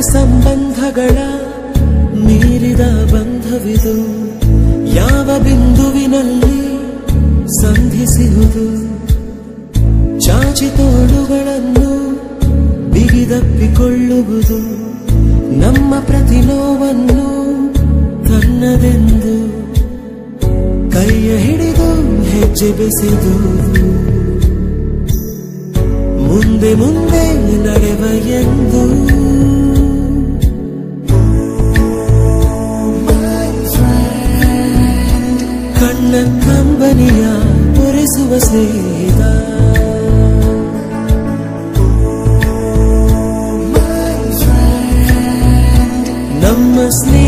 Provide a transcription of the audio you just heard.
ಸಂಬಂಧಗಳ ಮೀರಿದ ಬಂಧವಿದು, ಯಾವ ಬಿಂದುವಿನಲ್ಲಿ ಸಂಧಿಸಿರುವುದು ಚಾಚಿ ಬಿಗಿದಪ್ಪಿಕೊಳ್ಳುವುದು ನಮ್ಮ ಪ್ರತಿ ನೋವನ್ನು ತನ್ನದೆಂದು. ಕೈಯ ಹಿಡಿದು ಹೆಜ್ಜೆ ಬೆಸೆದು. ಮುಂದೆ ಮುಂದೆ ನಡೆವ கண்ணன் கம்பனியா பொரிசுவ செய்தா? ನಮ್ಮ ಸ್ನೇಹ